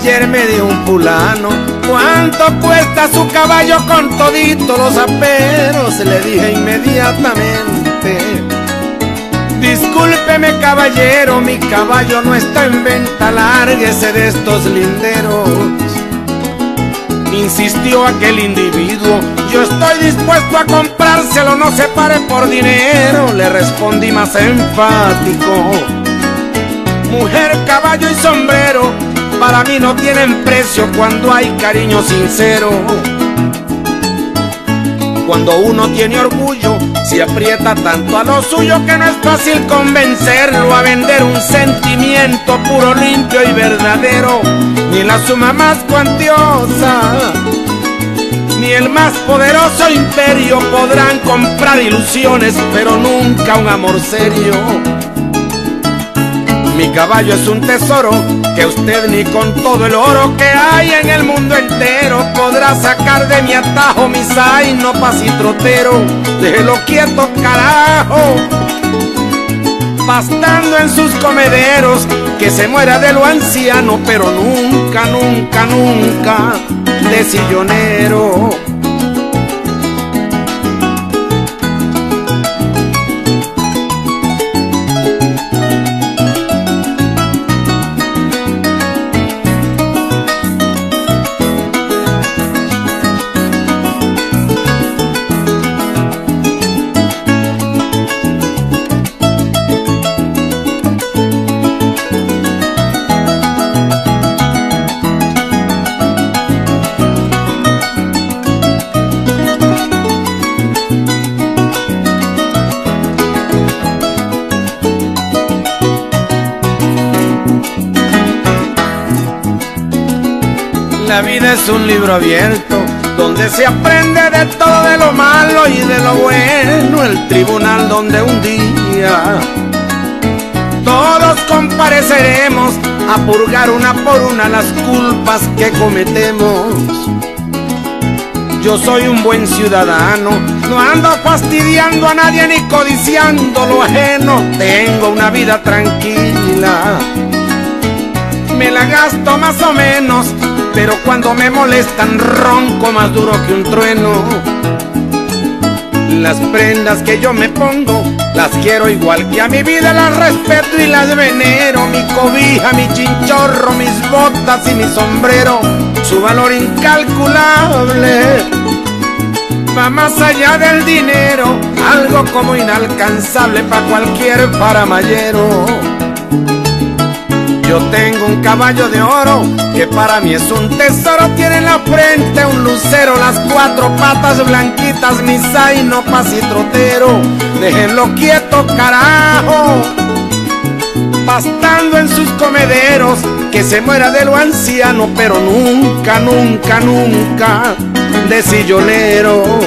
ayer me dio un fulano. ¿Cuánto cuesta su caballo con todito los aperos? Le dije inmediatamente. Discúlpeme caballero, mi caballo no está en venta, lárguese de estos linderos. Insistió aquel individuo, yo estoy dispuesto a comprárselo, no se pare por dinero, le respondí más enfático. Mujer, caballo y sombrero, para mí no tienen precio cuando hay cariño sincero. Cuando uno tiene orgullo, se aprieta tanto a lo suyo que no es fácil convencerlo a vender un sentimiento puro, limpio y verdadero. Ni la suma más cuantiosa, ni el más poderoso imperio podrán comprar ilusiones, pero nunca un amor serio. Mi caballo es un tesoro que usted ni con todo el oro que hay en el mundo entero podrá sacar de mi atajo mi zaino pasitrotero. Déjelo quieto, carajo. Pastando en sus comederos, que se muera de lo anciano, pero nunca, nunca, nunca de sillonero. La vida es un libro abierto donde se aprende de todo de lo malo y de lo bueno. El tribunal donde un día todos compareceremos a purgar una por una las culpas que cometemos. Yo soy un buen ciudadano, no ando fastidiando a nadie ni codiciando lo ajeno. Tengo una vida tranquila, me la gasto más o menos pero cuando me molestan ronco más duro que un trueno. Las prendas que yo me pongo, las quiero igual que a mi vida, las respeto y las venero. Mi cobija, mi chinchorro, mis botas y mi sombrero, su valor incalculable. Va más allá del dinero, algo como inalcanzable para cualquier paramayero. Yo tengo un caballo de oro que para mí es un tesoro. Tiene en la frente un lucero, las cuatro patas blanquitas, mi zaino pasitrotero. Déjenlo quieto, carajo. Pastando en sus comederos, que se muera de lo anciano, pero nunca, nunca, nunca de sillonero.